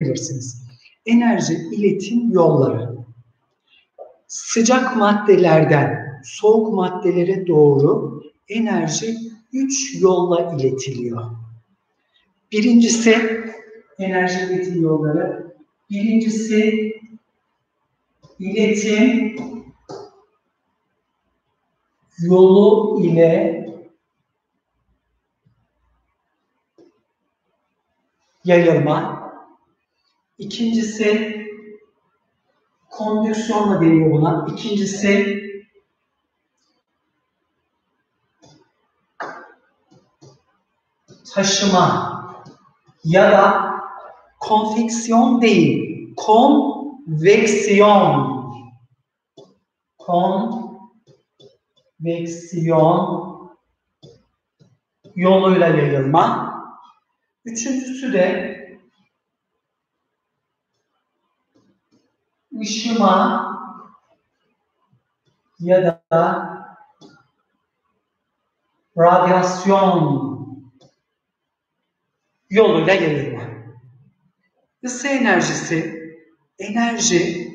bilirsiniz. Enerji iletim yolları. Sıcak maddelerden soğuk maddelere doğru enerji üç yolla iletiliyor. Birincisi enerji iletim yolları. Birincisi iletim yolu ile yayılma. İkincisi kondüksiyonla deniyor buna. İkincisi taşıma ya da konfeksiyon değil, konveksiyon. Konveksiyon yoluyla yayılma. Üçüncüsü de ışıma ya da radyasyon yoluyla yayılma. Isı enerjisi, enerji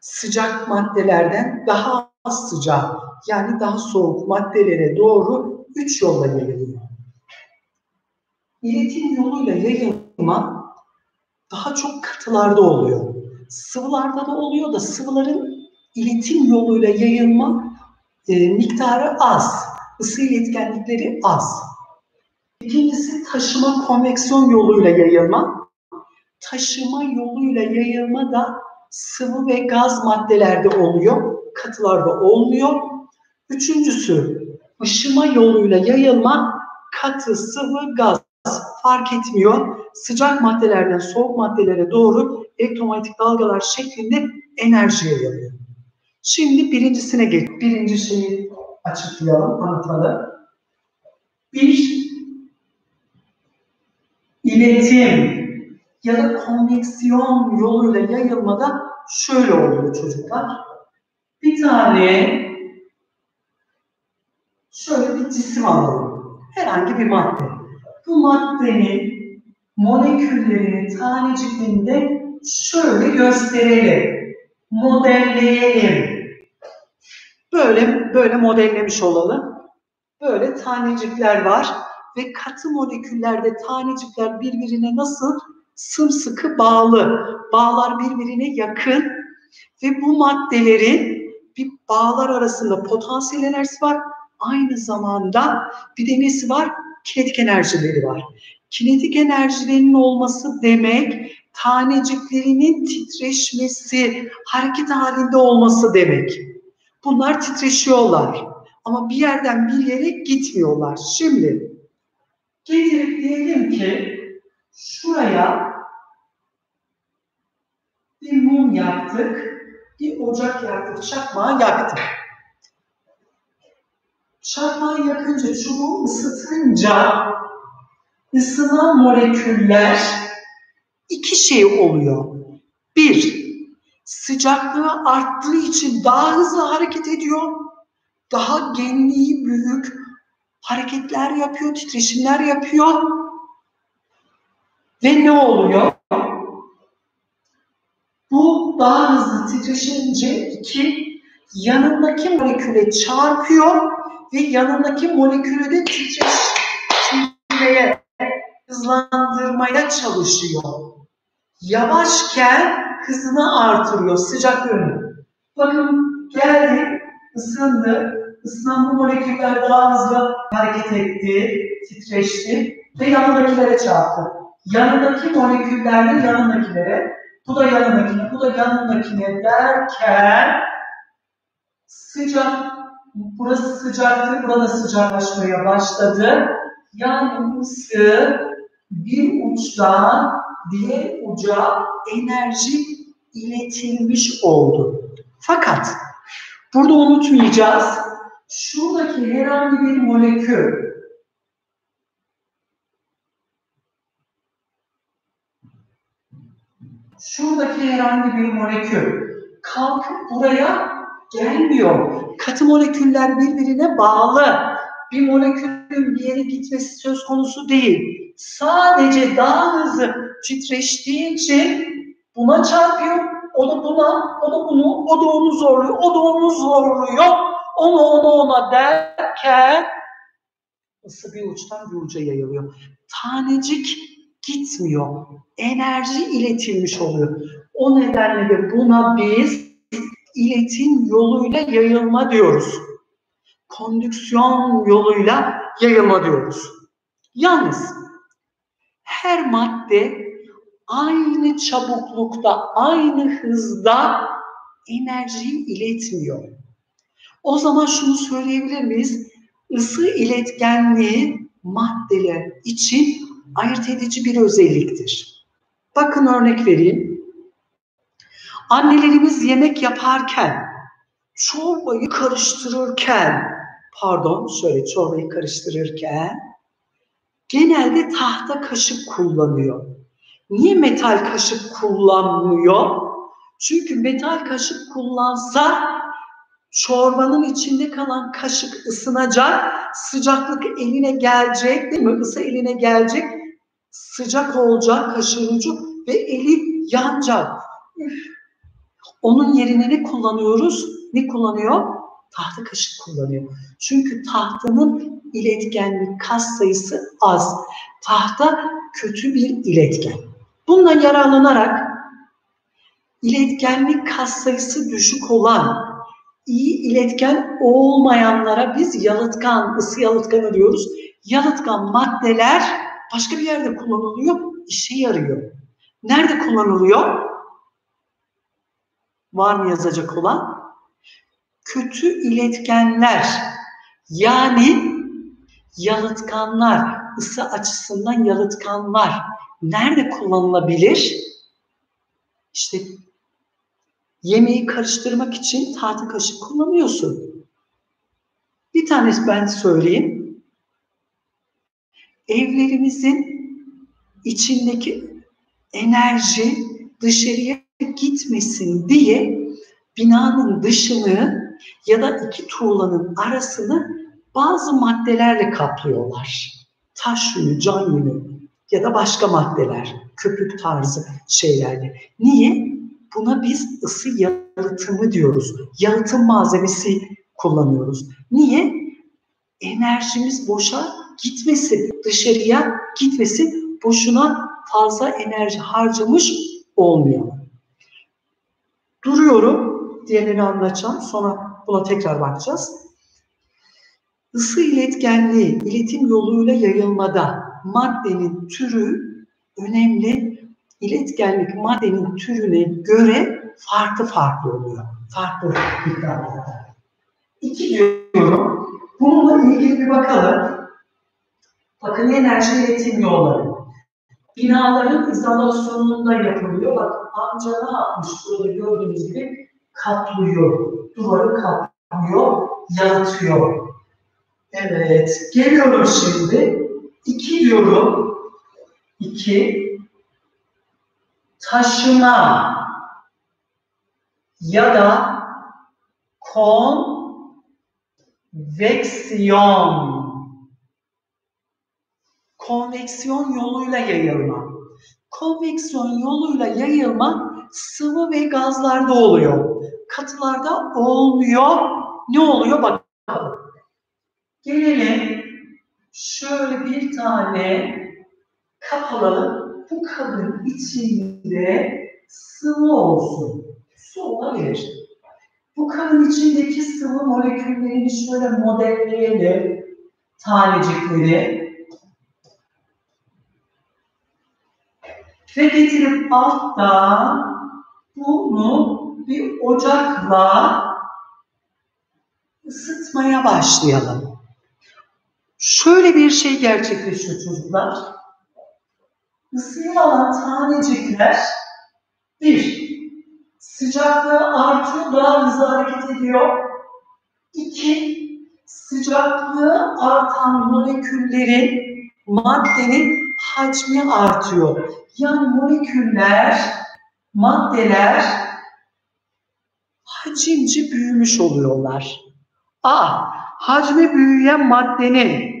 sıcak maddelerden daha az sıcak yani daha soğuk maddelere doğru üç yolla yayılıyor. İletim yoluyla yayılma daha çok katılarda oluyor. Sıvılarda da oluyor da sıvıların iletim yoluyla yayılma e, miktarı az. Isı iletkenlikleri az. İkincisi taşıma konveksiyon yoluyla yayılma. Taşıma yoluyla yayılma da sıvı ve gaz maddelerde oluyor, katılarda olmuyor. Üçüncüsü ışıma yoluyla yayılma katı, sıvı, gaz fark etmiyor. Sıcak maddelerden soğuk maddelere doğru elektromanyetik dalgalar şeklinde enerji yayılıyor. Şimdi birincisine geç. Birinci şeyi açıklayalım, anlatalım. Bir, iletim ya da konveksiyon yoluyla yayılmada şöyle oluyor çocuklar. Bir tane şöyle bir cisim alalım. Herhangi bir madde. Bu maddenin moleküllerini taneciklerinde şöyle gösterelim. Modelleyelim. Böyle böyle modellemiş olalım. Böyle tanecikler var ve katı moleküllerde tanecikler birbirine nasıl sımsıkı bağlı. Bağlar birbirine yakın ve bu maddelerin bir bağlar arasında potansiyel enerjisi var. Aynı zamanda bir de nesi var? Kinetik enerjileri var. Kinetik enerjilerinin olması demek taneciklerinin titreşmesi, hareket halinde olması demek. Bunlar titreşiyorlar. Ama bir yerden bir yere gitmiyorlar. Şimdi getirip diyelim ki şuraya bir mum yaktık, bir ocak yaktık, çakmağı yaktık. Çakmağı yakınca, çubuğu ısıtınca ısınan moleküller iki şey oluyor. Bir, sıcaklığı arttığı için daha hızlı hareket ediyor. Daha genliği büyük hareketler yapıyor, titreşimler yapıyor. Ve ne oluyor? Bu daha hızlı titreşince iki yanındaki moleküle çarpıyor ve yanındaki molekülü de titreşimleye hızlandırmaya çalışıyor. Yavaşken hızını artırıyor sıcak yönü. Bakın geldi, ısındı, ısınan bu moleküller daha hızlı hareket etti, titreşti ve yanındakilere çarptı. Yanındaki moleküller de yanındakilere, bu da yanındakine, bu da yanındakine derken sıcak, burası sıcaktı, burada sıcaklaşmaya başladı. Yani ısı bir uçtan diğer uca enerji iletilmiş oldu. Fakat burada unutmayacağız. Şuradaki herhangi bir molekül şuradaki herhangi bir molekül kalkıp buraya gelmiyor. Katı moleküller birbirine bağlı. Bir molekülün bir yere gitmesi söz konusu değil. Sadece daha hızlı titreştiği için buna çarpıyor. O da buna, o da bunu, o da onu zorluyor, o da onu zorluyor. Onu ona ona derken ısı bir uçtan bir uca yayılıyor. Tanecik gitmiyor. Enerji iletilmiş oluyor. O nedenle de buna biz iletim yoluyla yayılma diyoruz. Kondüksiyon yoluyla yayılma diyoruz. Yalnız her madde aynı çabuklukta, aynı hızda enerjiyi iletmiyor. O zaman şunu söyleyebilir miyiz? Isı iletkenliği maddeler için ayırt edici bir özelliktir. Bakın örnek vereyim. Annelerimiz yemek yaparken, çorbayı karıştırırken, pardon şöyle çorbayı karıştırırken genelde tahta kaşık kullanıyor. Niye metal kaşık kullanmıyor? Çünkü metal kaşık kullansa çorbanın içinde kalan kaşık ısınacak, sıcaklık eline gelecek değil mi? Isı eline gelecek, sıcak olacak kaşığın ucu ve eli yanacak. Onun yerine ne kullanıyoruz? Ne kullanıyor? Tahta kaşık kullanıyor. Çünkü tahtanın iletkenlik kas sayısı az. Tahta kötü bir iletken. Bundan yararlanarak iletkenlik kas sayısı düşük olan, iyi iletken olmayanlara biz yalıtkan, ısı yalıtkanı diyoruz. Yalıtkan maddeler başka bir yerde kullanılıyor, işe yarıyor. Nerede kullanılıyor? Var mı yazacak olan? Kötü iletkenler yani yalıtkanlar, ısı açısından yalıtkanlar nerede kullanılabilir? İşte yemeği karıştırmak için tahta kaşık kullanıyorsun. Bir tanesi ben söyleyeyim. Evlerimizin içindeki enerji dışarıya gitmesin diye binanın dışını ya da iki tuğlanın arasını bazı maddelerle kaplıyorlar. Taş yünü, can yünü ya da başka maddeler, köpük tarzı şeylerle. Niye? Buna biz ısı yalıtımı diyoruz. Yalıtım malzemesi kullanıyoruz. Niye? Enerjimiz boşa gitmesin, dışarıya gitmesin, boşuna fazla enerji harcamış olmuyor. Duruyorum, diğerini anlatacağım, sonra buna tekrar bakacağız. Isı iletkenliği, iletim yoluyla yayılmada maddenin türü önemli. İletkenlik maddenin türüne göre farklı farklı oluyor. Farklı miktarlarda. İki diyorum. Bununla ilgili bir bakalım. Bakın enerji iletim yolları. Binaların izolasyonunda yapılıyor. Bak amca ne yapmış burada gördüğünüz gibi kaplıyor. Duvarı kaplıyor, yaratıyor. Evet, geliyorum şimdi. İki diyorum. İki. Taşıma ya da konveksiyon. Konveksiyon yoluyla yayılma. Konveksiyon yoluyla yayılma sıvı ve gazlarda oluyor. Katılarda olmuyor. Ne oluyor? Bakalım. Gelelim şöyle bir tane kap alalım. Bu kabın içinde sıvı olsun. Su olabilir. Bu kabın içindeki sıvı moleküllerini şöyle modelleyelim. Tanecikleri. Ve getirip alttan bunu bir ocakla ısıtmaya başlayalım. Şöyle bir şey gerçekleşiyor çocuklar. Isıyı alan tanecikler bir, sıcaklığı artıyor, daha hızlı hareket ediyor. İki, sıcaklığı artan moleküllerin, maddenin hacmi artıyor. Yani moleküller, maddeler hacimci büyümüş oluyorlar. A. Hacmi büyüyen maddenin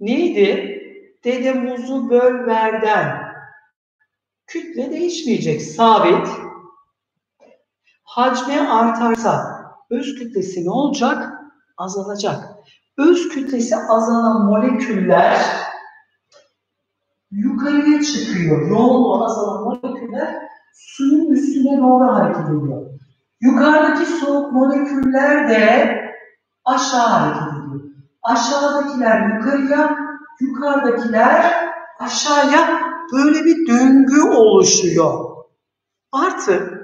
neydi? Dede muzu böl verden. Kütle değişmeyecek, sabit. Hacmi artarsa öz kütlesi ne olacak? Azalacak. Öz kütlesi azalan moleküller yukarıya çıkıyor. Yoğunluğu azalan moleküller suyun üstüne doğru hareket ediyor. Yukarıdaki soğuk moleküller de aşağı hareket ediyor. Aşağıdakiler yukarıya, yukarıdakiler aşağıya böyle bir döngü oluşuyor. Artı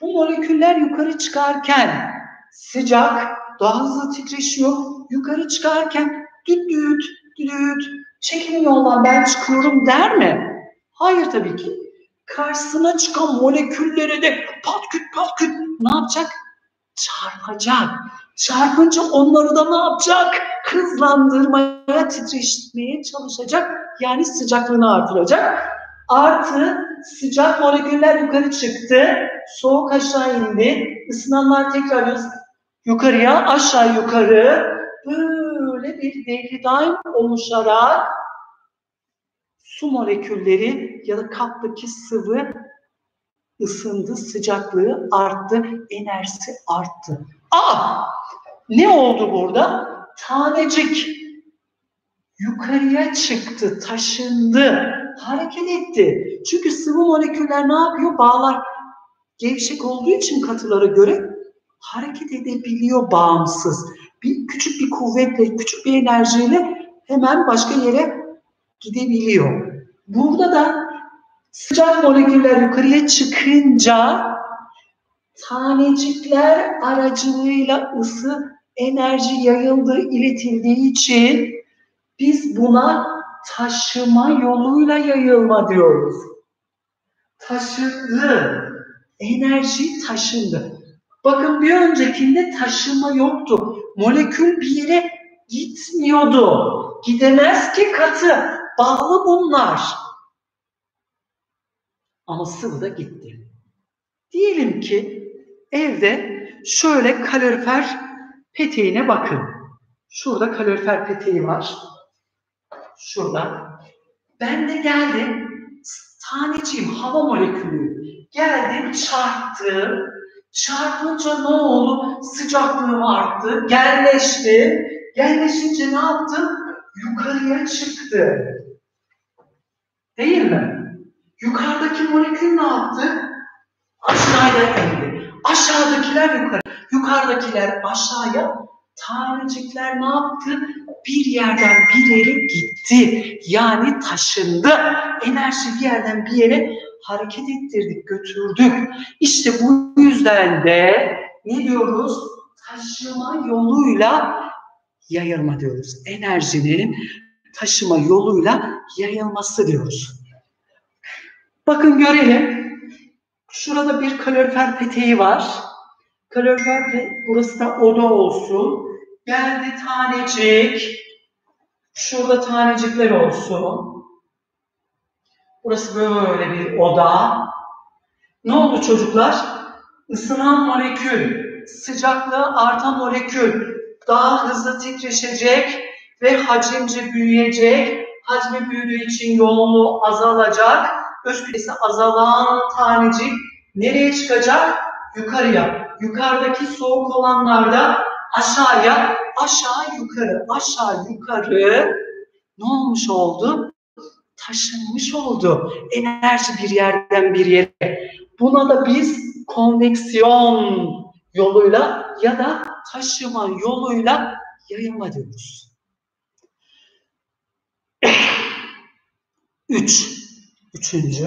bu moleküller yukarı çıkarken sıcak, daha hızlı titreşiyor. Yukarı çıkarken düt düt düt çekilin yoldan ben çıkıyorum der mi? Hayır tabii ki. Karşısına çıkan moleküllere de pat küt pat küt ne yapacak? Çarpacak. Çarpınca onları da ne yapacak? Hızlandırmaya, titreşmeye çalışacak. Yani sıcaklığını artıracak. Artı sıcak moleküller yukarı çıktı. Soğuk aşağı indi. Isınanlar tekrar yukarıya, aşağı yukarı böyle bir devri oluşarak su molekülleri ya da kaptaki sıvı ısındı, sıcaklığı arttı, enerjisi arttı. Aa! Ne oldu burada? Tanecik yukarıya çıktı, taşındı, hareket etti. Çünkü sıvı moleküller ne yapıyor? Bağlar gevşek olduğu için katılara göre hareket edebiliyor bağımsız. Bir küçük bir kuvvetle, küçük bir enerjiyle hemen başka yere gidebiliyor. Burada da sıcak moleküller yukarıya çıkınca tanecikler aracılığıyla ısı enerji yayıldığı, iletildiği için biz buna taşıma yoluyla yayılma diyoruz. Taşındı. Enerji taşındı. Bakın bir öncekinde taşıma yoktu. Molekül bir yere gitmiyordu. Gidemez ki katı. Bağlı bunlar. Ama sıvı da gitti. Diyelim ki evde şöyle kalorifer peteğine bakın. Şurada kalorifer peteği var. Şurada. Ben de geldim. Taneciğim hava molekülü. Geldim çarptım. Çarpınca ne oldu? Sıcaklığım arttı. Genleşti. Genleşince ne yaptım? Yukarıya çıktı. Değil mi? Yukarıdaki molekül ne yaptı? Aşağıya indi. Aşağıdakiler yukarı. Yukarıdakiler aşağıya. Tanecikler ne yaptı? Bir yerden bir yere gitti. Yani taşındı. Enerji bir yerden bir yere hareket ettirdik, götürdük. İşte bu yüzden de ne diyoruz? Taşıma yoluyla yayılma diyoruz. Enerjinin taşıma yoluyla yayılması diyoruz. Bakın görelim. Şurada bir kalorifer peteği var. Kalorifer peteği, burası da oda olsun. Geldi tanecik. Şurada tanecikler olsun. Burası böyle bir oda. Ne oldu çocuklar? Isınan molekül, sıcaklığı artan molekül daha hızlı titreşecek ve hacimce büyüyecek. Hacmi büyüdüğü için yoğunluğu azalacak. Öz kütlesi azalan tanecik nereye çıkacak? Yukarıya. Yukarıdaki soğuk olanlarda aşağıya, aşağı yukarı, aşağı yukarı ne olmuş oldu? taşınmış oldu. Enerji bir yerden bir yere. Buna da biz konveksiyon yoluyla ya da taşıma yoluyla yayılma diyoruz. Üç. Üçüncü.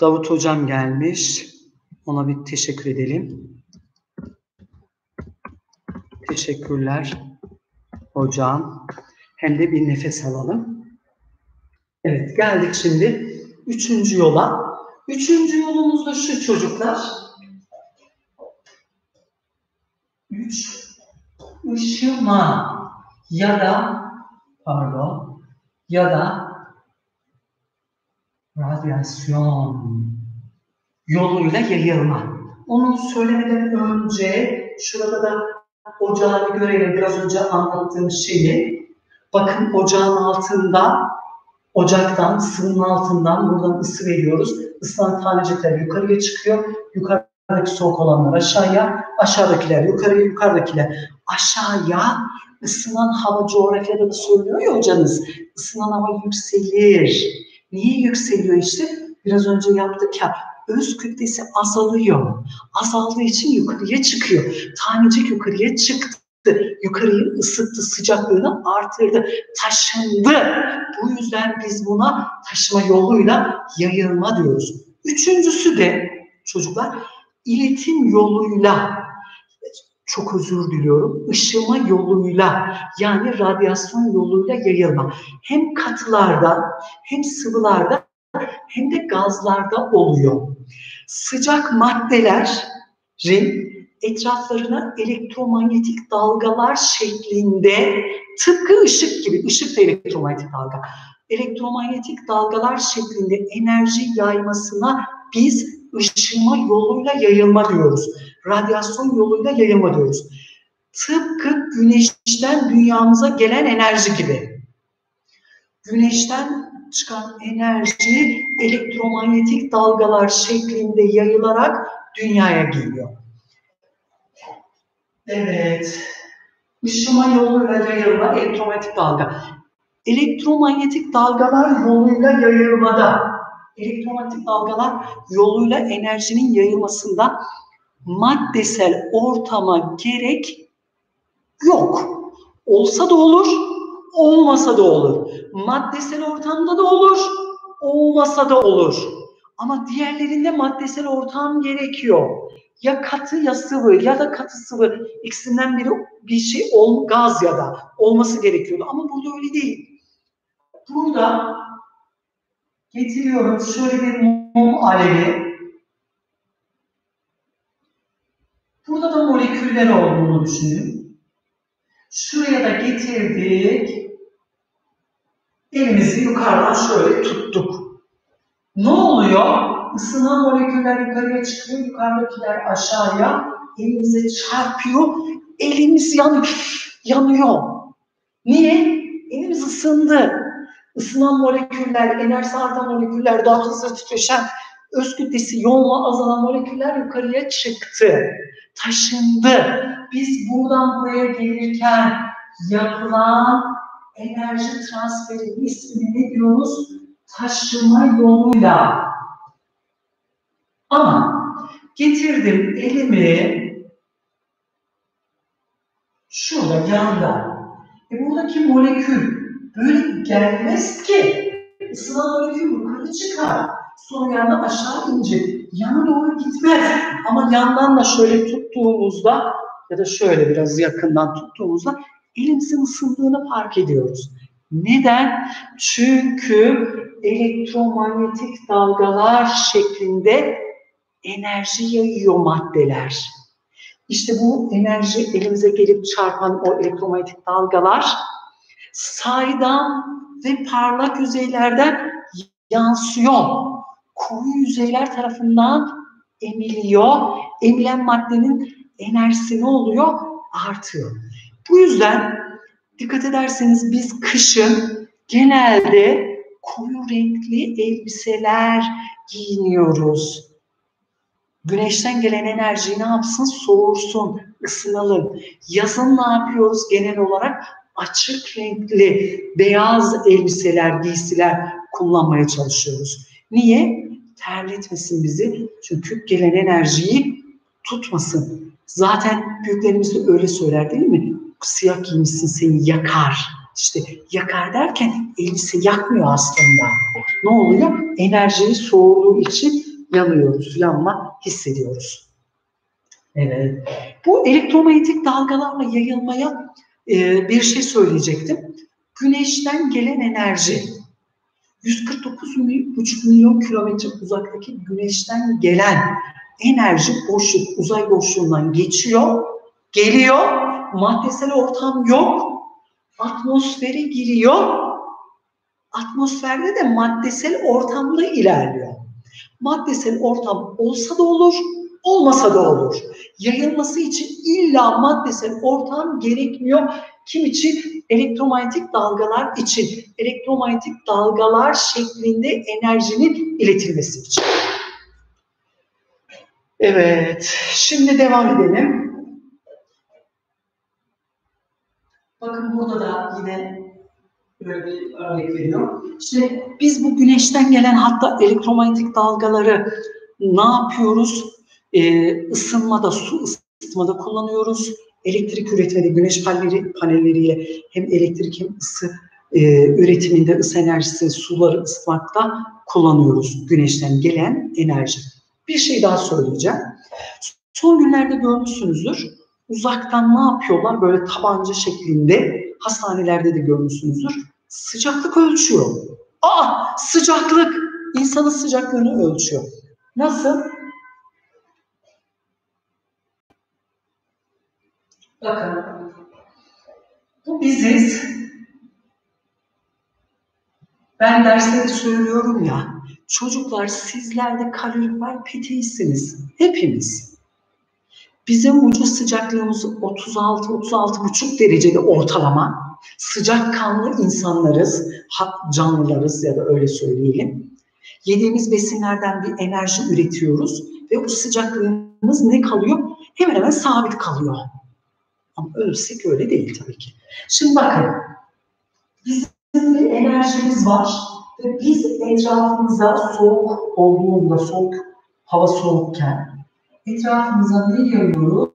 Davut Hocam gelmiş. Ona bir teşekkür edelim. Teşekkürler hocam. Hem de bir nefes alalım. Evet geldik şimdi üçüncü yola. Üçüncü yolumuz da şu çocuklar. Üç, ışıma ya da pardon ya da radyasyon yoluyla yayılma. Onu söylemeden önce şurada da ocağı bir görelim. Biraz önce anlattığım şeyi. Bakın ocağın altında, ocaktan, sıvının altından buradan ısı veriyoruz. Isınan tanecikler yukarıya çıkıyor. Yukarıdaki soğuk olanlar aşağıya, aşağıdakiler yukarıya, yukarıdakiler aşağıya. Isınan hava coğrafyada da söylüyor ya hocanız. Isınan hava yükselir. Niye yükseliyor işte? Biraz önce yaptık ya öz kütlesi azalıyor. Azaldığı için yukarıya çıkıyor. Tanecik yukarıya çıktı. Yukarıyı ısıttı, sıcaklığını artırdı, taşındı. Bu yüzden biz buna taşıma yoluyla yayılma diyoruz. Üçüncüsü de çocuklar iletim yoluyla çok özür diliyorum, ışıma yoluyla yani radyasyon yoluyla yayılma. Hem katılarda hem sıvılarda hem de gazlarda oluyor. Sıcak maddelerin etraflarına elektromanyetik dalgalar şeklinde tıpkı ışık gibi, ışık da elektromanyetik dalga, elektromanyetik dalgalar şeklinde enerji yaymasına biz ışıma yoluyla yayılma diyoruz. Radyasyon yoluyla yayılma diyoruz. Tıpkı güneşten dünyamıza gelen enerji gibi. Güneşten çıkan enerji elektromanyetik dalgalar şeklinde yayılarak dünyaya geliyor. Evet. Işıma yoluyla yayılma elektromanyetik dalga. Elektromanyetik dalgalar yoluyla yayılmada, elektromanyetik dalgalar yoluyla enerjinin yayılmasında maddesel ortama gerek yok. Olsa da olur, olmasa da olur. Maddesel ortamda da olur, olmasa da olur. Ama diğerlerinde maddesel ortam gerekiyor. Ya katı ya sıvı ya da katı sıvı ikisinden biri bir şey ol, gaz ya da olması gerekiyordu. Ama burada öyle değil. Burada getiriyorum şöyle bir mum alevi. Burada moleküller olduğunu düşünün. Şuraya da getirdik. Elimizi yukarıdan şöyle tuttuk. Ne oluyor? Isınan moleküller yukarıya çıkıyor, yukarıdakiler aşağıya. Elimize çarpıyor, elimiz yanıyor. yanıyor. Niye? Elimiz ısındı. Isınan moleküller, enerjisi artan moleküller, daha hızlı titreşen, öz kütlesi yoğunluğu azalan moleküller yukarıya çıktı. Taşındı. Biz buradan buraya gelirken yapılan enerji transferi ismini ne diyoruz? Taşıma yoluyla. Ama getirdim elimi şurada yanda. E buradaki molekül böyle gelmez ki. Isınan molekül yukarı çıkar. Sonra yandan aşağı inecek. Yana doğru gitmez. Ama yandan da şöyle tuttuğumuzda ya da şöyle biraz yakından tuttuğumuzda elimizin ısındığını fark ediyoruz. Neden? Çünkü elektromanyetik dalgalar şeklinde enerji yayıyor maddeler. İşte bu enerji elimize gelip çarpan o elektromanyetik dalgalar saydam ve parlak yüzeylerden yansıyor. Koyu yüzeyler tarafından emiliyor. Emilen maddenin enerjisi ne oluyor? Artıyor. Bu yüzden dikkat ederseniz biz kışın genelde koyu renkli elbiseler giyiniyoruz. Güneşten gelen enerji ne yapsın? Soğursun, ısınalım. Yazın ne yapıyoruz genel olarak? Açık renkli, beyaz elbiseler, giysiler kullanmaya çalışıyoruz. Niye? Terletmesin bizi. Çünkü gelen enerjiyi tutmasın. Zaten büyüklerimiz de öyle söyler değil mi? Siyah giymişsin seni yakar. İşte yakar derken elbise yakmıyor aslında. Ne oluyor? Enerjiyi soğuduğu için yanıyoruz, yanma hissediyoruz. Evet. Bu elektromanyetik dalgalarla yayılmaya e, bir şey söyleyecektim. Güneşten gelen enerji 149,5 milyon kilometre uzaktaki güneşten gelen enerji boşluk, uzay boşluğundan geçiyor, geliyor, maddesel ortam yok, atmosfere giriyor, atmosferde de maddesel ortamda ilerliyor. Maddesel ortam olsa da olur, olmasa da olur. Yayılması için illa maddesel ortam gerekmiyor. Kim için? Elektromanyetik dalgalar için. Elektromanyetik dalgalar şeklinde enerjinin iletilmesi için. Evet, şimdi devam edelim. Bakın burada da yine böyle bir örnek veriyor. İşte biz bu güneşten gelen hatta elektromanyetik dalgaları ne yapıyoruz? Ee, ısınmada, su ısıtmada kullanıyoruz. Elektrik üretmede güneş panelleri, panelleriyle hem elektrik hem ısı e, üretiminde ısı enerjisi suları ısıtmakta kullanıyoruz güneşten gelen enerji. Bir şey daha söyleyeceğim. Son günlerde görmüşsünüzdür. Uzaktan ne yapıyorlar? Böyle tabanca şeklinde hastanelerde de görmüşsünüzdür. Sıcaklık ölçüyor. Aa sıcaklık insanın sıcaklığını ölçüyor. Nasıl? Bakın. Bu biziz. Ben derslerde söylüyorum ya. Çocuklar sizler de kalorifer peteğisiniz. Hepimiz. Bizim vücut sıcaklığımız 36-36,5 derecede ortalama. Sıcak kanlı insanlarız, canlılarız ya da öyle söyleyelim. Yediğimiz besinlerden bir enerji üretiyoruz ve bu sıcaklığımız ne kalıyor? Hemen hemen sabit kalıyor. Ama ölsek öyle değil tabii ki. Şimdi bakın, bizim bir enerjimiz var ve biz etrafımıza soğuk olduğunda, soğuk hava soğukken etrafımıza ne yayıyoruz?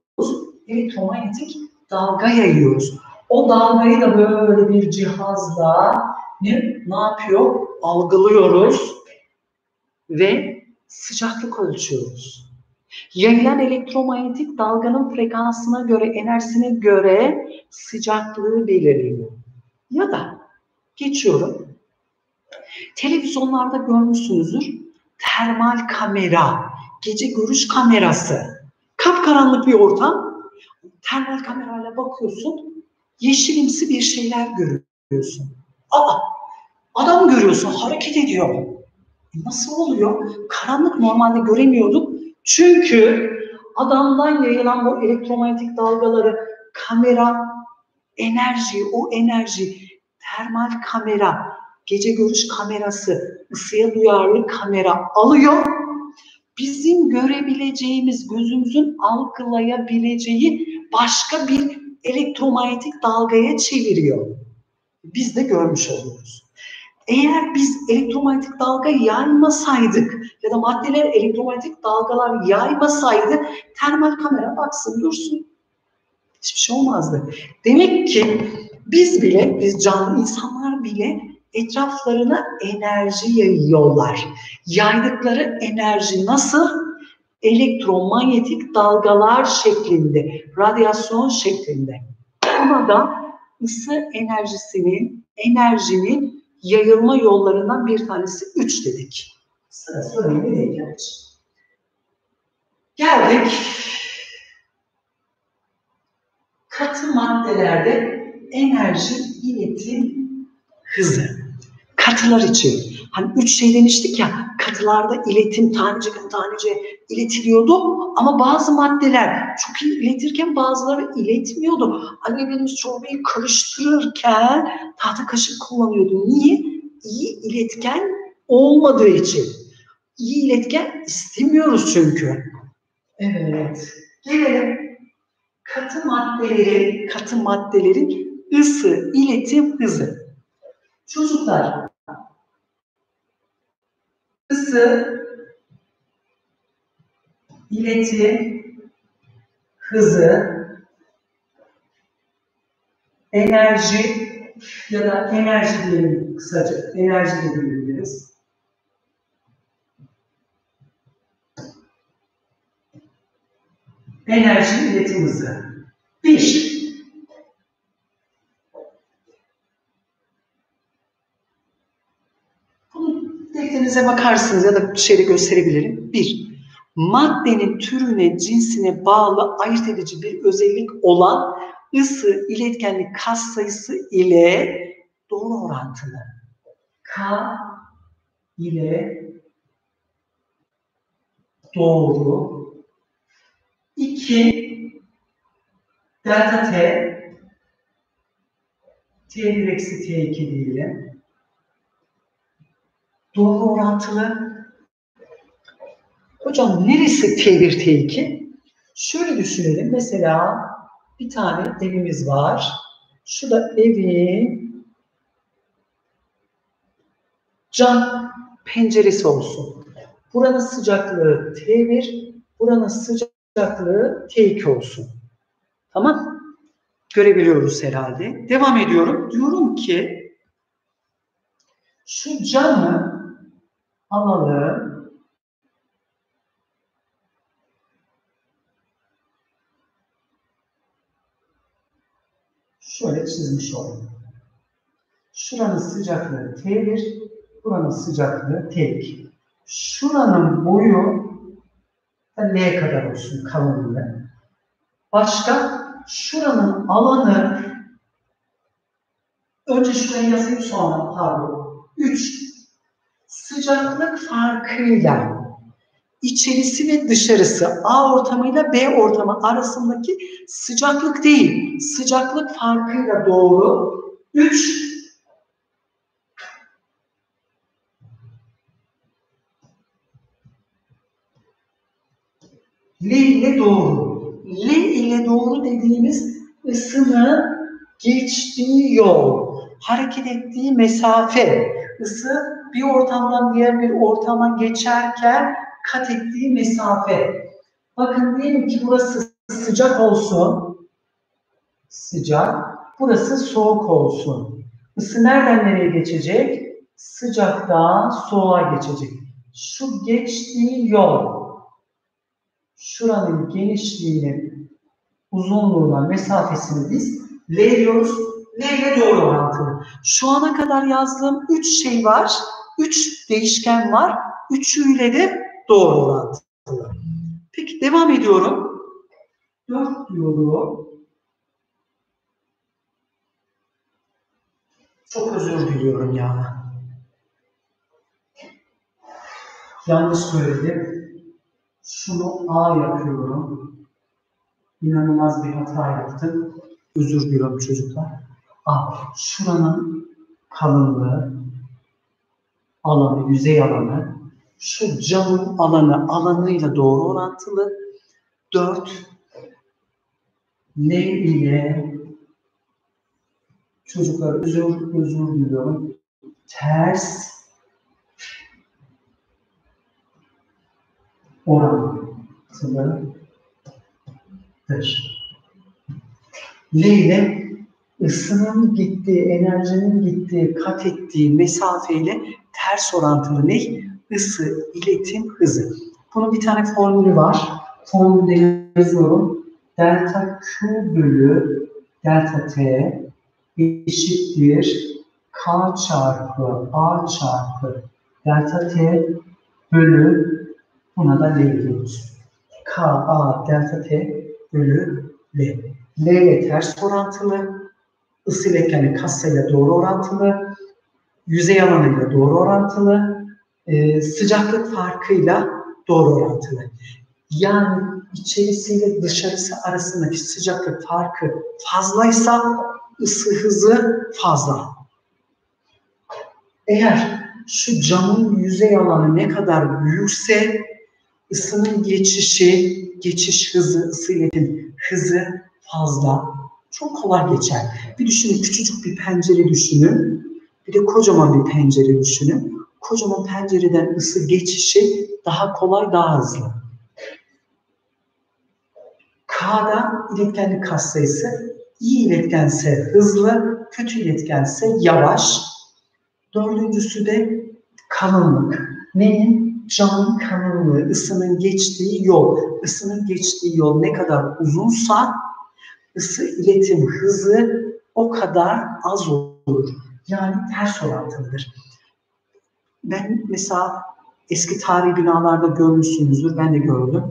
Elektromanyetik dalga yayıyoruz. O dalgayı da böyle bir cihazla ne, ne yapıyor? Algılıyoruz ve sıcaklık ölçüyoruz. Yayılan elektromanyetik dalganın frekansına göre, enerjisine göre sıcaklığı belirliyor. Ya da geçiyorum. Televizyonlarda görmüşsünüzdür. Termal kamera, gece görüş kamerası. Kapkaranlık bir ortam. Termal kamerayla bakıyorsun. Yeşilimsi bir şeyler görüyorsun. Aa, adam görüyorsun hareket ediyor. E, nasıl oluyor? Karanlık normalde göremiyorduk. Çünkü adamdan yayılan bu elektromanyetik dalgaları kamera enerji, o enerji termal kamera, gece görüş kamerası, ısıya duyarlı kamera alıyor. Bizim görebileceğimiz, gözümüzün algılayabileceği başka bir elektromanyetik dalgaya çeviriyor. Biz de görmüş oluyoruz. Eğer biz elektromanyetik dalga yaymasaydık ya da maddeler elektromanyetik dalgalar yaymasaydı termal kamera baksın dursun. Hiçbir şey olmazdı. Demek ki biz bile, biz canlı insanlar bile etraflarına enerji yayıyorlar. Yaydıkları enerji nasıl? Elektromanyetik dalgalar şeklinde, radyasyon şeklinde. Buna da ısı enerjisinin, enerjinin yayılma yollarından bir tanesi üç dedik. Geldik katı maddelerde enerji iletim hızı. Katılar için. Hani üç şey demiştik ya, katılarda iletim tanece tanece iletiliyordu ama bazı maddeler çok iyi iletirken bazıları iletmiyordu. Annelerimiz çorbayı karıştırırken tahta kaşık kullanıyordu. Niye? İyi iletken olmadığı için. İyi iletken istemiyoruz çünkü. Evet. Gelelim katı maddeleri, katı maddelerin ısı, iletim hızı. Çocuklar ısı, iletim, hızı, enerji ya da enerji diyelim kısaca, enerji diyebiliriz. Enerji iletim hızı. Bir, defterinize bakarsınız ya da şeyde gösterebilirim. Bir, maddenin türüne, cinsine bağlı ayırt edici bir özellik olan ısı iletkenlik kas sayısı ile doğru orantılı. K ile doğru 2 delta T T1 eksi T2 diyelim. Doğru orantılı. Hocam neresi T1, T2? Şöyle düşünelim. Mesela bir tane evimiz var. Şu da evin cam penceresi olsun. Buranın sıcaklığı T1, buranın sıcaklığı T2 olsun. Tamam? Görebiliyoruz herhalde. Devam ediyorum. Diyorum ki şu camı alalım. Şöyle çizmiş olayım. Şuranın sıcaklığı T1, buranın sıcaklığı T2. Şuranın boyu L kadar olsun kalınlığı. Başka şuranın alanı önce şuraya yazayım sonra pardon. 3 sıcaklık farkıyla içerisi ve dışarısı A ortamıyla B ortamı arasındaki sıcaklık değil, sıcaklık farkıyla doğru 3 L ile doğru. L ile doğru dediğimiz ısının geçtiği yol, hareket ettiği mesafe, ısı bir ortamdan diğer bir ortama geçerken kat ettiği mesafe. Bakın diyelim ki burası sıcak olsun. Sıcak. Burası soğuk olsun. Isı nereden nereye geçecek? Sıcaktan soğuğa geçecek. Şu geçtiği yol şuranın genişliğini, uzunluğuna, mesafesini biz L diyoruz. İle doğru orantılı. Şu ana kadar yazdığım üç şey var. Üç değişken var. Üçüyle de doğru orantılı. Peki devam ediyorum. Dört diyorum. Çok özür diliyorum ya. Yanlış söyledim. Şunu A yapıyorum. İnanılmaz bir hata yaptım. Özür diliyorum çocuklar. A. Şuranın kalınlığı, alanı, yüzey alanı, şu camın alanı alanıyla doğru orantılı. 4 L ile çocuklar özür, özür diliyorum. Ters orantılıdır. L ile ısının gittiği, enerjinin gittiği, kat ettiği mesafeyle ters orantılı ne? Isı, iletim, hızı. Bunun bir tane formülü var. Formülde yazıyorum. Delta Q bölü delta T eşittir K çarpı A çarpı delta T bölü buna da L diyoruz. K, A, delta T bölü L. L ile ters orantılı, ısı iletkenli kassayla doğru orantılı, yüzey alanıyla doğru orantılı, e, sıcaklık farkıyla doğru orantılı. Yani içerisiyle dışarısı arasındaki sıcaklık farkı fazlaysa ısı hızı fazla. Eğer şu camın yüzey alanı ne kadar büyükse ısının geçişi, geçiş hızı, ısı iletim hızı fazla. Çok kolay geçer. Bir düşünün küçücük bir pencere düşünün. Bir de kocaman bir pencere düşünün. Kocaman pencereden ısı geçişi daha kolay, daha hızlı. K'da iletkenlik katsayısı iyi iletkense hızlı, kötü iletkense yavaş. Dördüncüsü de kalınlık. Neyin? Camın kalınlığı, ısının geçtiği yol. Isının geçtiği yol ne kadar uzunsa ısı iletim hızı o kadar az olur. Yani ters orantılıdır. Ben mesela eski tarihi binalarda görmüşsünüzdür, ben de gördüm.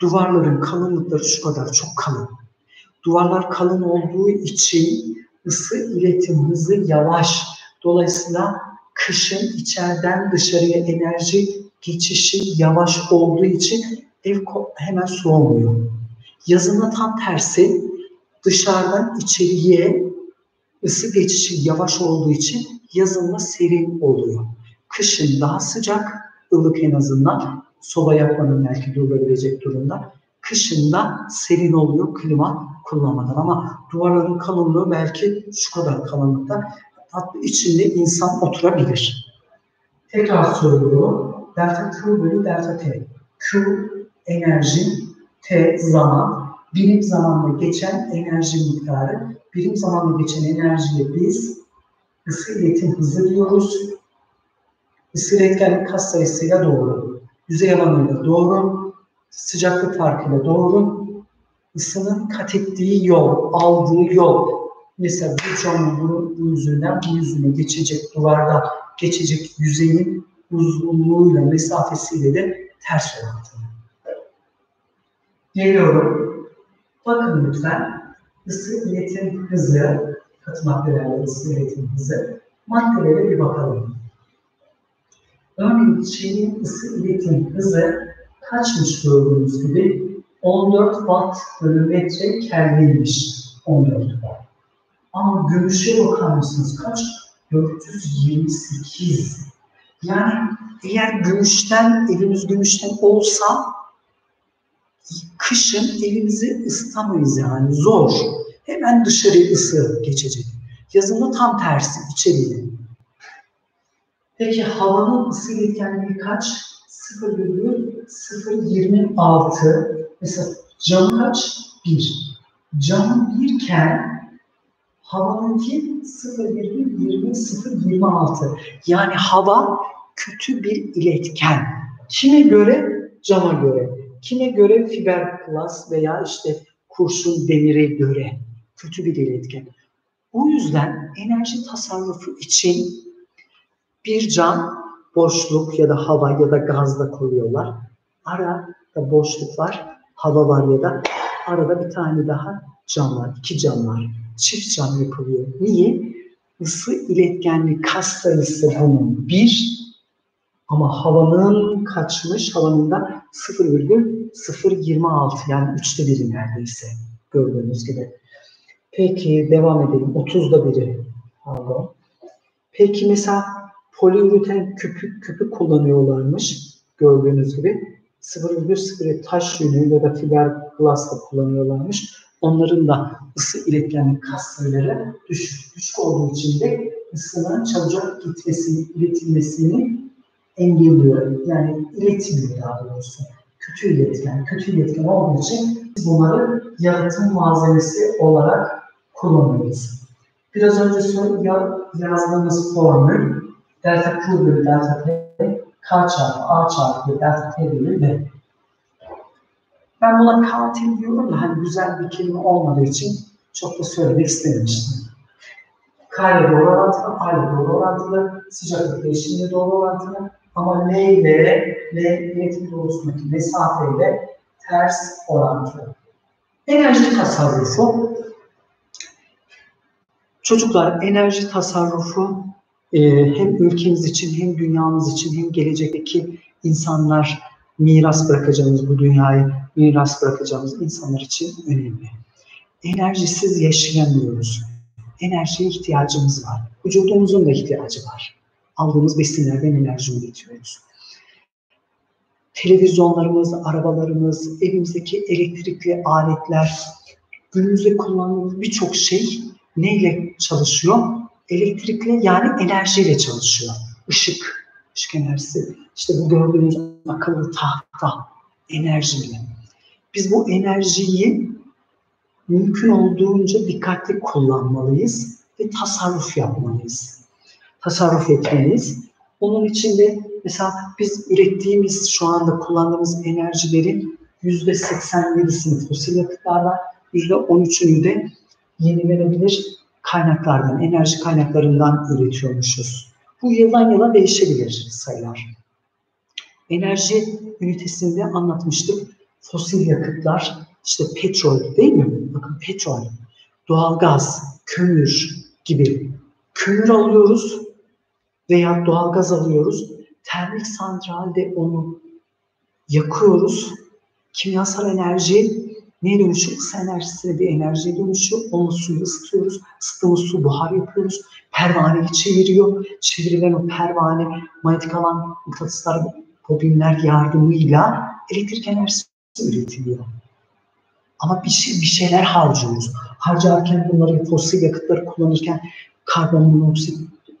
Duvarların kalınlıkları şu kadar çok kalın. Duvarlar kalın olduğu için ısı iletim hızı yavaş. Dolayısıyla Kışın içeriden dışarıya enerji geçişi yavaş olduğu için ev hemen soğumuyor. Yazında tam tersi dışarıdan içeriye ısı geçişi yavaş olduğu için yazında serin oluyor. Kışın daha sıcak, ılık en azından soba yakmanın belki durdurabilecek durumda. Kışında serin oluyor klima kullanmadan ama duvarların kalınlığı belki şu kadar kalınlıkta. Hatta içinde insan oturabilir. Tekrar söylüyorum. Delta Q bölü delta T. Q enerji, T zaman, birim zamanla geçen enerji miktarı. Birim zamanla geçen enerjiye biz ısı iletim hızı diyoruz. Isı iletkenlik kas sayısıyla doğru. Yüzey alanıyla doğru. Sıcaklık farkıyla doğru. Isının kat ettiği yol, aldığı yol. Mesela bu camın bu, bu yüzünden bu yüzüne geçecek duvarda geçecek yüzeyin uzunluğuyla, mesafesiyle de ters orantılı. Geliyorum. Bakın lütfen ısı iletim hızı, katı maddelerle ısı iletim hızı, maddelere bir bakalım. Örneğin şeyin ısı iletim hızı kaçmış gördüğünüz gibi 14 watt bölü metre kelvinmiş 14 watt. Ama gümüşe bakar mısınız kaç? 428. Yani eğer gümüşten, evimiz gümüşten olsa kışın evimizi ısıtamayız yani zor. Hemen dışarıya ısı geçecek. Yazında tam tersi içeriye. Peki havanın ısı iletkenliği kaç? 0,026. Mesela cam kaç? 1. Cam birken havanınki 0,026. Yani hava kötü bir iletken. Kime göre? Cama göre. Kime göre? Fiberglass veya işte kurşun demire göre. Kötü bir iletken. O yüzden enerji tasarrufu için bir cam boşluk ya da hava ya da gazla koyuyorlar. Arada boşluk var, hava var ya da arada bir tane daha cam var, iki cam var. Çift cam yapılıyor. Niye? Isı iletkenli kas sayısı bunun bir ama havanın kaçmış, havanın da 0,026 yani üçte biri neredeyse gördüğünüz gibi. Peki devam edelim. 30'da biri hava. Peki mesela poliüreten küpük küpük kullanıyorlarmış gördüğünüz gibi. 0,0 taş yünü ya da fiberglass da kullanıyorlarmış. Onların da ısı iletkenlik kas düşük. Düşük olduğu için de ısının çabucak gitmesini, iletilmesini engelliyor. Yani iletmiyor daha doğrusu. Kötü iletken, kötü iletken olduğu için biz bunları yalıtım malzemesi olarak kullanıyoruz. Biraz önce yazdığımız formül delta Q bölü delta T K çarpı A çarpı delta T bölü V. Ben buna katil diyorum da hani güzel bir kelime olmadığı için çok da söylemek istemiştim. K ile doğru orantılı, A ile doğru orantılı, sıcaklık değişimiyle doğru orantılı ama L ile L iletim doğrusundaki mesafeyle ters orantılı. Enerji tasarrufu Çocuklar enerji tasarrufu e, hem ülkemiz için hem dünyamız için hem gelecekteki insanlar miras bırakacağımız bu dünyayı miras bırakacağımız insanlar için önemli. Enerjisiz yaşayamıyoruz. Enerjiye ihtiyacımız var. Vücudumuzun da ihtiyacı var. Aldığımız besinlerden enerji üretiyoruz. Televizyonlarımız, arabalarımız, evimizdeki elektrikli aletler, günümüzde kullandığımız birçok şey neyle çalışıyor? Elektrikle yani enerjiyle çalışıyor. Işık, ışık enerjisi. İşte bu gördüğünüz akıllı tahta enerjiyle. Biz bu enerjiyi mümkün olduğunca dikkatli kullanmalıyız ve tasarruf yapmalıyız. Tasarruf etmeliyiz. Onun için de mesela biz ürettiğimiz şu anda kullandığımız enerjilerin yüzde 87'sini fosil yakıtlardan, yüzde 13'ünü de yenilenebilir kaynaklardan, enerji kaynaklarından üretiyormuşuz. Bu yıldan yıla değişebilir sayılar. Enerji ünitesinde anlatmıştık. Fosil yakıtlar, işte petrol değil mi? Bakın petrol, doğalgaz, kömür gibi. Kömür alıyoruz, veya doğalgaz alıyoruz. Termik santralde onu yakıyoruz. Kimyasal enerji neye dönüşüyor? Isı enerjisine bir enerjiye dönüşüyor. Onu suyu ısıtıyoruz. Isıttığımız su buhar yapıyoruz. Pervaneyi çeviriyor. Çevirilen o pervane manyetik alan mıknatıslar, bobinler yardımıyla elektrik enerjisi üretiliyor. Ama bir, şey, bir şeyler harcıyoruz. Harcarken bunları fosil yakıtları kullanırken karbonmonoksit,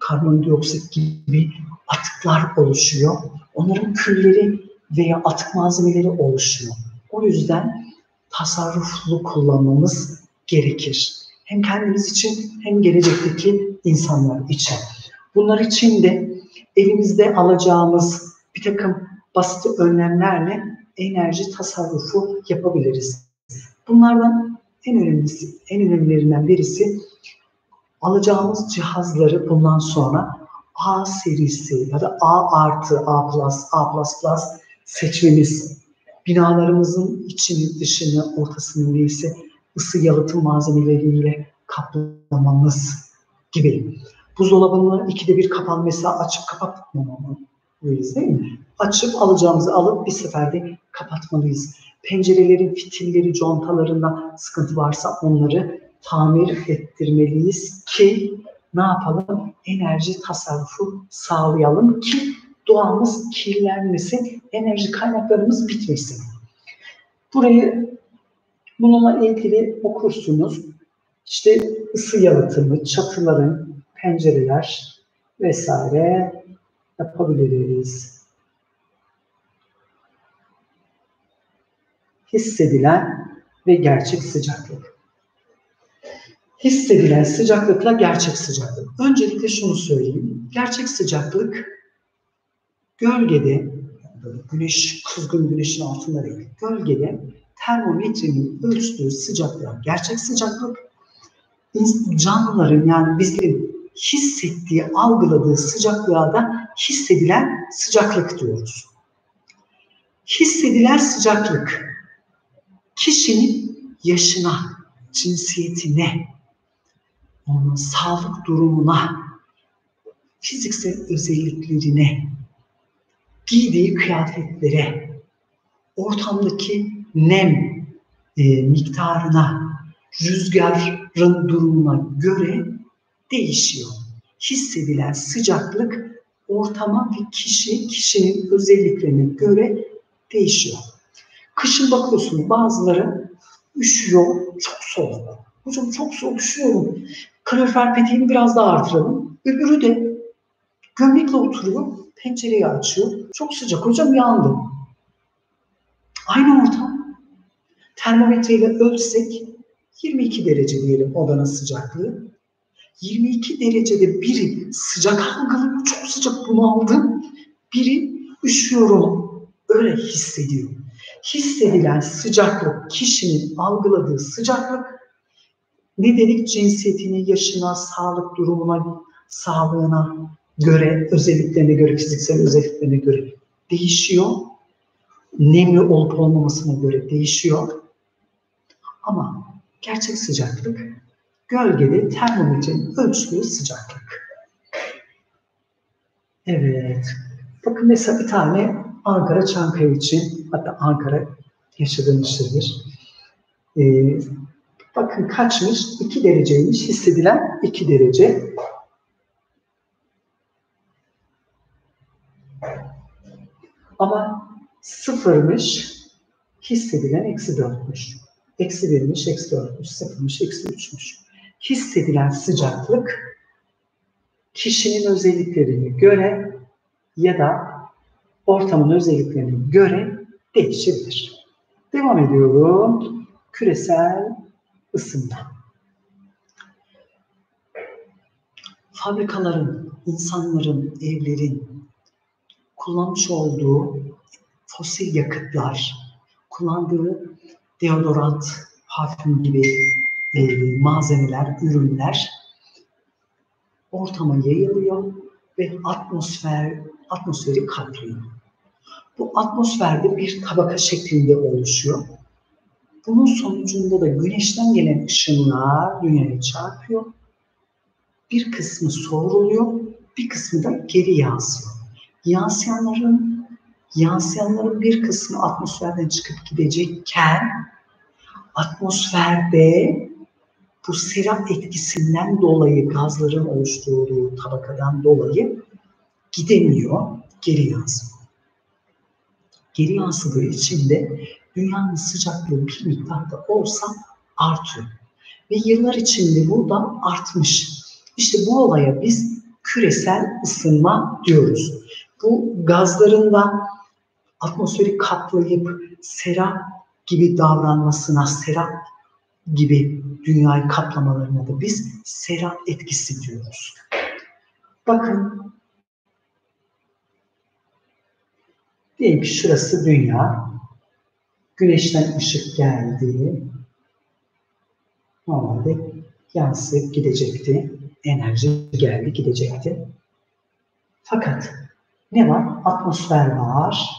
karbondioksit gibi atıklar oluşuyor. Onların külleri veya atık malzemeleri oluşuyor. O yüzden tasarruflu kullanmamız gerekir. Hem kendimiz için hem gelecekteki insanlar için. Bunlar için de elimizde alacağımız bir takım basit önlemlerle enerji tasarrufu yapabiliriz. Bunlardan en önemlisi, en önemlilerinden birisi alacağımız cihazları bundan sonra A serisi ya da A artı, A plus, A plus plus seçmemiz. Binalarımızın içini, dışını, ortasını neyse ısı yalıtım malzemeleriyle kaplamamız gibi. Buzdolabını ikide bir kapalı mesela açıp kapatmamalıyız değil mi? Açıp alacağımızı alıp bir seferde kapatmalıyız. Pencerelerin fitilleri, contalarında sıkıntı varsa onları tamir ettirmeliyiz ki ne yapalım? Enerji tasarrufu sağlayalım ki doğamız kirlenmesin, enerji kaynaklarımız bitmesin. Burayı bununla ilgili okursunuz. İşte ısı yalıtımı, çatıların, pencereler vesaire yapabiliriz. Hissedilen ve gerçek sıcaklık. Hissedilen sıcaklıkla gerçek sıcaklık. Öncelikle şunu söyleyeyim. Gerçek sıcaklık gölgede, güneş, kızgın güneşin altında değil, gölgede termometrenin ölçtüğü sıcaklık, gerçek sıcaklık, canlıların yani bizlerin hissettiği, algıladığı sıcaklığa da hissedilen sıcaklık diyoruz. Hissedilen sıcaklık kişinin yaşına, cinsiyetine, onun sağlık durumuna, fiziksel özelliklerine, giydiği kıyafetlere, ortamdaki nem e, miktarına, rüzgarın durumuna göre değişiyor. Hissedilen sıcaklık ortama ve kişi, kişinin özelliklerine göre değişiyor. Kışın bakıyorsun bazıları üşüyor, çok soğuk. Hocam çok soğuk üşüyorum. Kalorifer peteğini biraz daha artıralım. Öbürü de gömlekle oturuyor, pencereyi açıyor. Çok sıcak hocam yandım. Aynı ortam. Termometreyle ölçsek 22 derece diyelim odanın sıcaklığı. 22 derecede biri sıcak algılıyor, çok sıcak bunu aldım. Biri üşüyorum, öyle hissediyor. Hissedilen sıcaklık, kişinin algıladığı sıcaklık ne dedik cinsiyetine, yaşına, sağlık durumuna, sağlığına göre, özelliklerine göre, fiziksel özelliklerine göre değişiyor. Nemli olup olmamasına göre değişiyor. Ama gerçek sıcaklık gölgede termometrenin ölçtüğü sıcaklık. Evet. Bakın mesela bir tane Ankara Çankaya için, hatta Ankara yaşadığım şehir. Ee, bakın kaçmış? 2 dereceymiş. Hissedilen 2 derece. Ama sıfırmış, hissedilen eksi dörtmüş. Eksi birmiş, eksi dörtmüş, sıfırmış, eksi üçmüş. Hissedilen sıcaklık kişinin özelliklerine göre ya da ortamın özelliklerine göre değişebilir. Devam ediyorum. Küresel ısınma. Fabrikaların, insanların, evlerin kullanmış olduğu fosil yakıtlar, kullandığı deodorant, parfüm gibi e, malzemeler, ürünler ortama yayılıyor ve atmosfer atmosferi kaplıyor. Bu atmosferde bir tabaka şeklinde oluşuyor. Bunun sonucunda da güneşten gelen ışınlar dünyaya çarpıyor bir kısmı soğuruluyor, bir kısmı da geri yansıyor. Yansıyanların yansıyanların bir kısmı atmosferden çıkıp gidecekken atmosferde bu sera etkisinden dolayı gazların oluşturduğu tabakadan dolayı gidemiyor, geri yansıyor. Geri yansıdığı için de dünyanın sıcaklığı bir miktarda olsa artıyor. Ve yıllar içinde bu da artmış. İşte bu olaya biz küresel ısınma diyoruz. Bu gazların da atmosferi katlayıp sera gibi davranmasına, sera gibi dünyayı kaplamalarına da biz sera etkisi diyoruz. Bakın diyelim ki şurası dünya. Güneşten ışık geldi. Normalde yansıyıp gidecekti. Enerji geldi gidecekti. Fakat ne var? Atmosfer var.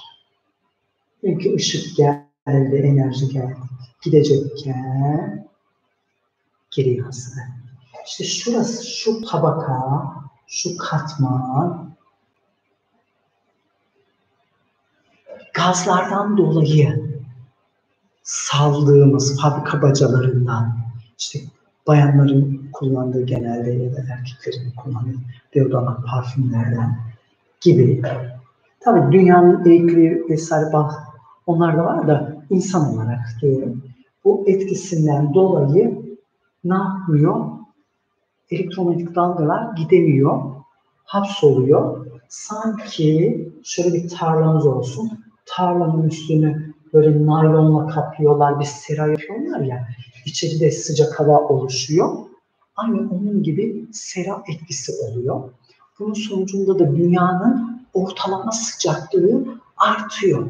Çünkü ışık geldi, enerji geldi. Gidecekken geri yansıdı. İşte şurası, şu tabaka, şu katman gazlardan dolayı saldığımız fabrika bacalarından işte bayanların kullandığı genelde ya da erkeklerin kullandığı deodorant parfümlerden gibi. Tabii dünyanın eğikliği vesaire onlar da var da insan olarak diyorum. Bu etkisinden dolayı ne yapmıyor? Elektromanyetik dalgalar gidemiyor, hapsoluyor. Sanki şöyle bir tarlamız olsun, tarlanın üstünü böyle naylonla kapıyorlar, bir sera yapıyorlar ya, içeride sıcak hava oluşuyor. Aynı onun gibi sera etkisi oluyor. Bunun sonucunda da dünyanın ortalama sıcaklığı artıyor.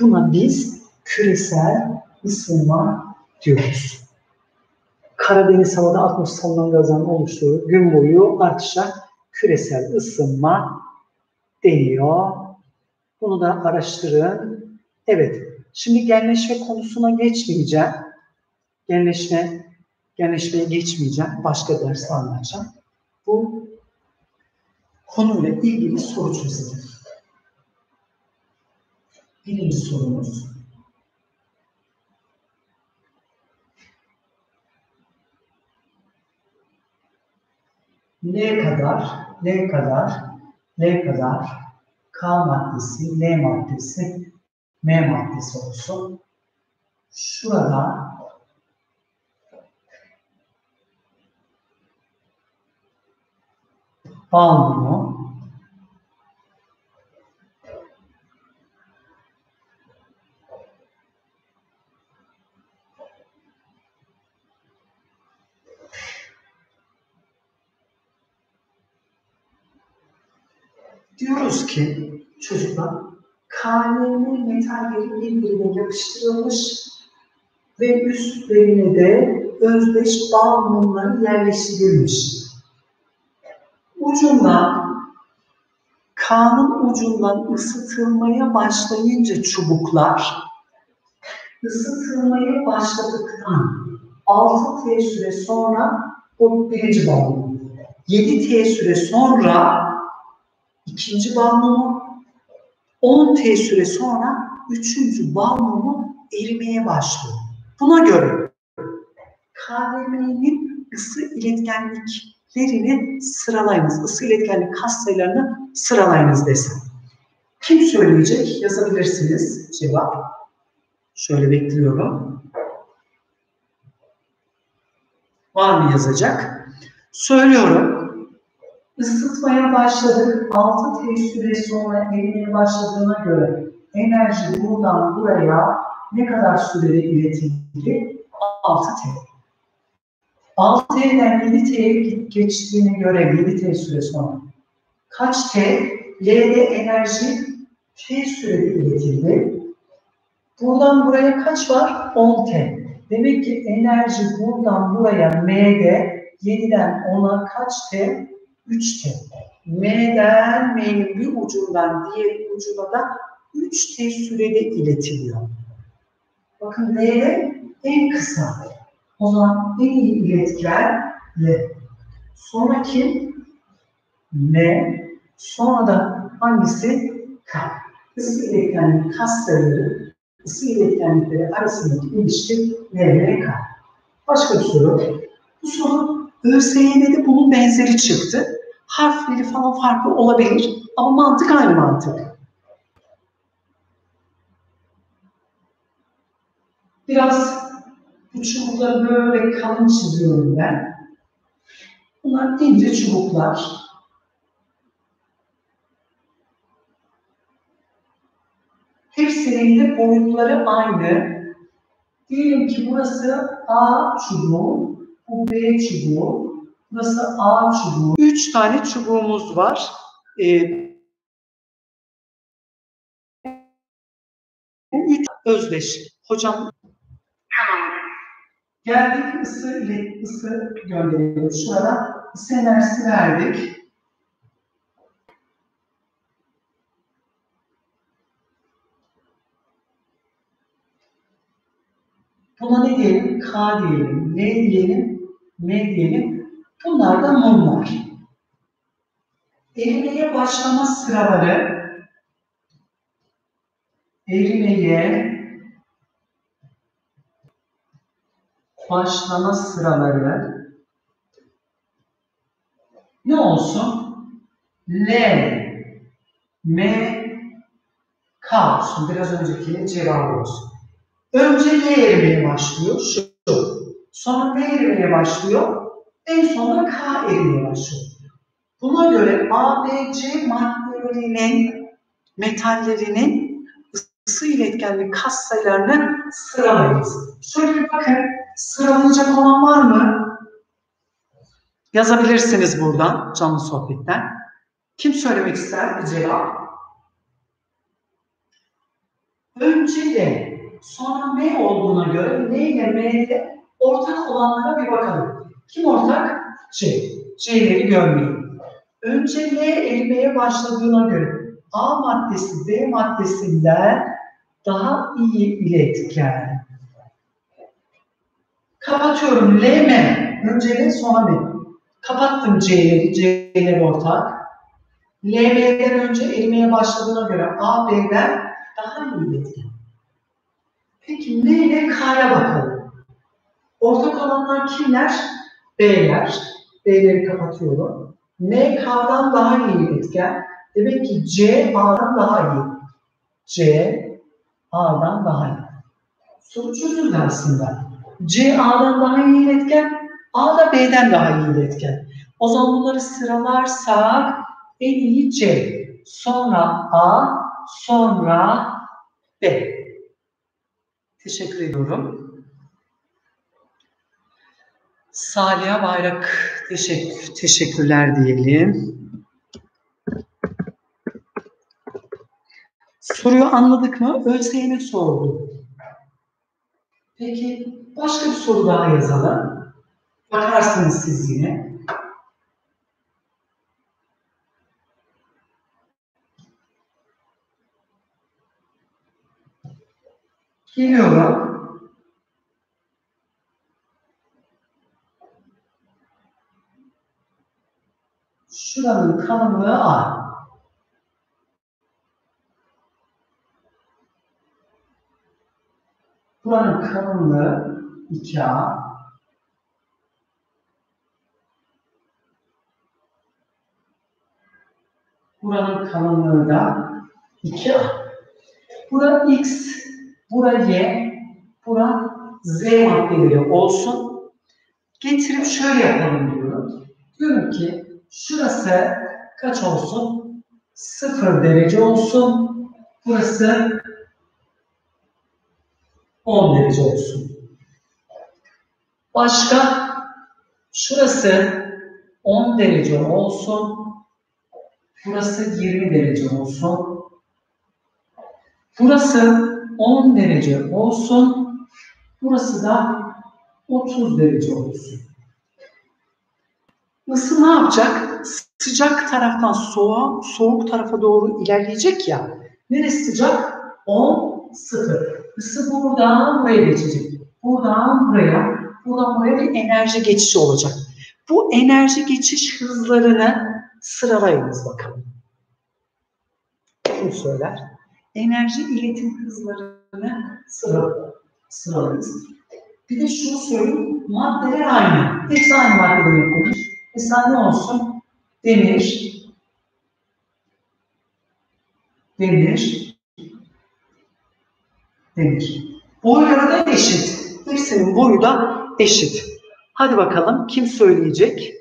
Buna biz küresel ısınma diyoruz. Karadeniz havada atmosferden gazların oluştuğu gün boyu artışa küresel ısınma deniyor. Bunu da araştırın. Evet, şimdi genleşme konusuna geçmeyeceğim. Genleşme, genleşmeye geçmeyeceğim. Başka ders anlatacağım. Bu konuyla ilgili soru çözelim. Birinci sorumuz. L kadar, L kadar, L kadar K maddesi, L maddesi, M maddesi olsun. Şurada Balmumu Diyoruz ki çocuklar KN'nin metalleri birbirine yapıştırılmış ve üstlerine de özdeş bal mumları yerleştirilmiş. Ucundan, kanın ucundan ısıtılmaya başlayınca çubuklar, ısıtılmaya başladıktan 6 T süre sonra o birinci bal mumu. 7 T süre sonra ikinci bal mumu, 10T süre sonra üçüncü balmumu erimeye başlıyor. Buna göre KVM'nin ısı iletkenliklerini sıralayınız. Isı iletkenlik kas sayılarını sıralayınız desin. Kim söyleyecek? Yazabilirsiniz cevap. Şöyle bekliyorum. Var mı yazacak? Söylüyorum ısıtmaya başladık. 6 T süre sonra erimeye başladığına göre enerji buradan buraya ne kadar sürede iletildi? 6 T. 6T'den 7T'ye geçtiğine göre 7T süre sonra kaç T? L'de enerji T sürede iletildi. Buradan buraya kaç var? 10 T. Demek ki enerji buradan buraya M'de 7'den 10'a kaç T? 3T. M'den M'nin bir ucundan diğer ucuna da 3T sürede iletiliyor. Bakın L'de en kısa. O zaman en iyi iletken L. Sonra kim? M. Sonra da hangisi? K. Isı iletkenlik kas sayıları, ısı iletkenlikleri arasındaki ilişki NMK. Başka bir soru. Bu soru ÖSYM'de bunun benzeri çıktı. Harfleri falan farklı olabilir ama mantık aynı mantık. Biraz bu çubukları böyle kalın çiziyorum ben. Bunlar ince çubuklar. Hepsinin de boyutları aynı. Diyelim ki burası A çubuğu, bu B çubuğu, burası A çubuğu. Üç tane çubuğumuz var. Ee, bu üç özdeş. Hocam Geldik ısı ile ısı gönderiyoruz. Şurada ısı enerjisi verdik. Buna ne diyelim? K diyelim, L diyelim, M diyelim. Bunlar da mumlar. Erimeye başlama sıraları erimeye başlama sıraları ne olsun? L, M, K olsun. Biraz önceki cevabı olsun. Önce L erimeye başlıyor. Şu. Sonra M erimeye başlıyor. En sonunda K erimeye başlıyor. Buna göre A, B, C maddelerinin, metallerinin ısı iletkenlik kas sayılarını sıralayınız. Şöyle bir bakın. Sıralanacak olan var mı? Yazabilirsiniz buradan canlı sohbetten. Kim söylemek ister bir cevap? Önce de sonra M olduğuna göre N ile M'de ortak olanlara bir bakalım. Kim ortak? C. C'leri görmeyin. Önce L erimeye başladığına göre A maddesi B maddesinden daha iyi iletken. Kapatıyorum L M. Önce L sonra M. Kapattım C'leri. C'ler ortak. L M'den önce erimeye başladığına göre A B'den daha iyi iletken. Peki N ile K'ya bakalım. Ortak olanlar kimler? B'ler. B'leri kapatıyorum. N K'dan daha iyi iletken. Demek ki C A'dan daha iyi. C A'dan daha iyi. Soru çözüldü aslında. C A'dan daha iyi iletken, A da B'den daha iyi iletken. O zaman bunları sıralarsak en iyi C, sonra A, sonra B. Teşekkür ediyorum. Salih Bayrak teşekkür, teşekkürler diyelim. Soruyu anladık mı? ÖSYM sordu. Peki başka bir soru daha yazalım. Bakarsınız siz yine. Geliyorum. Şuranın kalınlığı A. Buranın kalınlığı 2A. Buranın kalınlığı da 2A. Bura X, bura Y, bura Z maddeleri olsun. Getirip şöyle yapalım diyorum. Diyorum ki şurası kaç olsun? 0 derece olsun. Burası 10 derece olsun. Başka şurası 10 derece olsun. Burası 20 derece olsun. Burası 10 derece olsun. Burası da 30 derece olsun. Isı ne yapacak? Sıcak taraftan soğuğa, soğuk tarafa doğru ilerleyecek ya. Neresi sıcak? 10, 0. Isı buradan buraya geçecek. Buradan buraya, buradan buraya bir enerji geçişi olacak. Bu enerji geçiş hızlarını sıralayınız bakalım. Kim söyler? Enerji iletim hızlarını sıra, sıralayınız. Bir de şunu söyleyeyim, maddeler aynı. Hepsi aynı maddeden yapılmış. Mesela ne olsun? Demir, demir, demir. Boyları da eşit. Hepsinin boyu da eşit. Hadi bakalım kim söyleyecek?